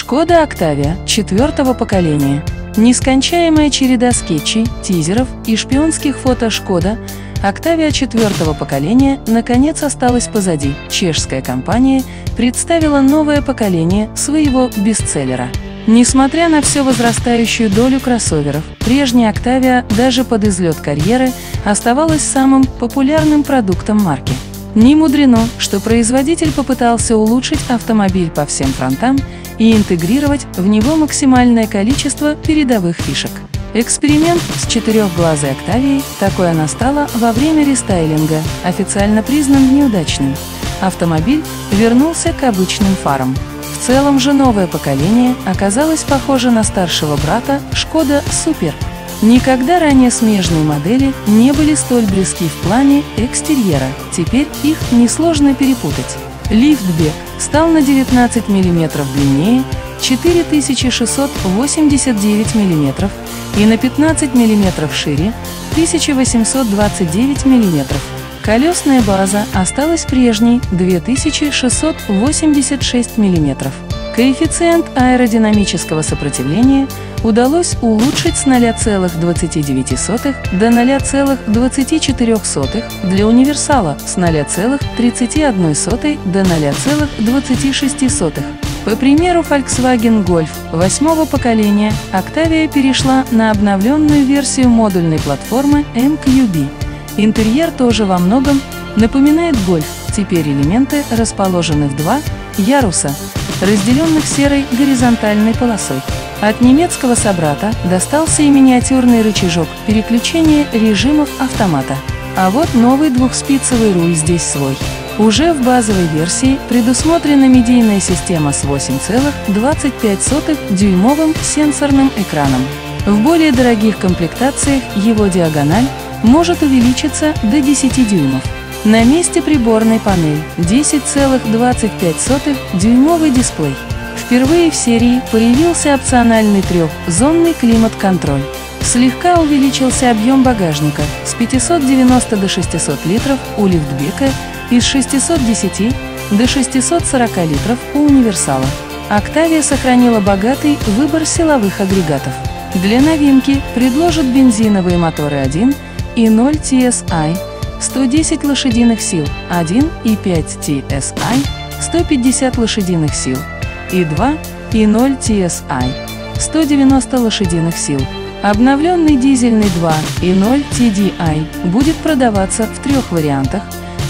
Шкода Октавия четвертого поколения. Нескончаемая череда скетчей, тизеров и шпионских фото Шкода Октавия четвертого поколения наконец осталась позади. Чешская компания представила новое поколение своего бестселлера. Несмотря на все возрастающую долю кроссоверов, прежняя Октавия даже под излет карьеры оставалась самым популярным продуктом марки. Не мудрено, что производитель попытался улучшить автомобиль по всем фронтам и интегрировать в него максимальное количество передовых фишек. Эксперимент с четырехглазой Октавией, такой она стала во время рестайлинга, официально признан неудачным. Автомобиль вернулся к обычным фарам. В целом же новое поколение оказалось похоже на старшего брата Шкода Супер. Никогда ранее смежные модели не были столь близки в плане экстерьера, теперь их несложно перепутать. Лифтбек стал на 19 мм длиннее, 4689 мм и на 15 мм шире, 1829 мм. Колесная база осталась прежней 2686 мм. Коэффициент аэродинамического сопротивления удалось улучшить с 0,29 до 0,24 для универсала с 0,31 до 0,26. По примеру Volkswagen Golf восьмого поколения, Octavia перешла на обновленную версию модульной платформы MQB. Интерьер тоже во многом напоминает Golf, теперь элементы расположены в два яруса – разделенных серой горизонтальной полосой. От немецкого собрата достался и миниатюрный рычажок переключения режимов автомата. А вот новый двухспицевый руль здесь свой. Уже в базовой версии предусмотрена медийная система с 8,25-дюймовым сенсорным экраном. В более дорогих комплектациях его диагональ может увеличиться до 10 дюймов. На месте приборной панель 10,25-дюймовый дисплей. Впервые в серии появился опциональный трехзонный климат-контроль. Слегка увеличился объем багажника с 590 до 600 литров у лифтбека и с 610 до 640 литров у универсала. Октавия сохранила богатый выбор силовых агрегатов. Для новинки предложат бензиновые моторы 1 и 0 TSI 110 лошадиных сил, 1,5 TSI, 150 лошадиных сил, и 2 и 0 TSI, 190 лошадиных сил. Обновленный дизельный 2 и 0 TDI будет продаваться в трех вариантах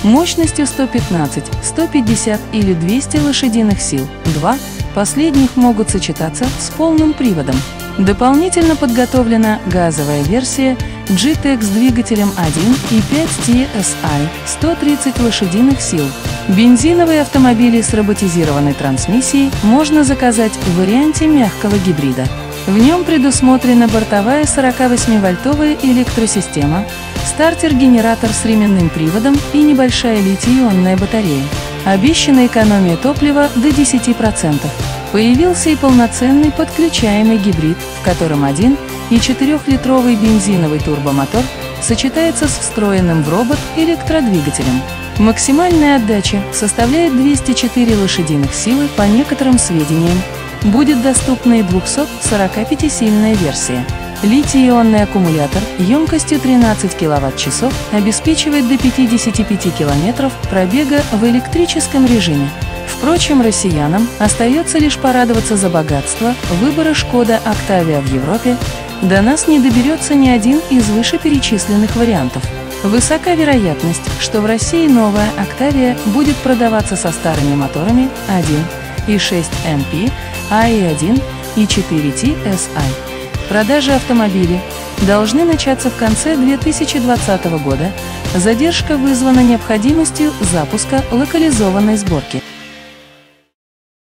мощностью 115, 150 или 200 лошадиных сил. Два последних могут сочетаться с полным приводом. Дополнительно подготовлена газовая версия GTEC с двигателем 1,5 TSI 130 лошадиных сил. Бензиновые автомобили с роботизированной трансмиссией можно заказать в варианте мягкого гибрида. В нем предусмотрена бортовая 48-вольтовая электросистема, стартер-генератор с ременным приводом и небольшая литий-ионная батарея. Обещана экономия топлива до 10%. Появился и полноценный подключаемый гибрид, в котором один и 4-литровый бензиновый турбомотор сочетается с встроенным в робот электродвигателем. Максимальная отдача составляет 204 лошадиных силы по некоторым сведениям. Будет доступна и 245-сильная версия. Литий-ионный аккумулятор емкостью 13 кВт-часов обеспечивает до 55 км пробега в электрическом режиме. Впрочем, россиянам остается лишь порадоваться за богатство выбора «Шкода Октавия» в Европе. До нас не доберется ни один из вышеперечисленных вариантов. Высока вероятность, что в России новая «Октавия» будет продаваться со старыми моторами 1 и 6 MP, АИ-1 и 4 TSI. Продажи автомобилей должны начаться в конце 2020 года. Задержка вызвана необходимостью запуска локализованной сборки.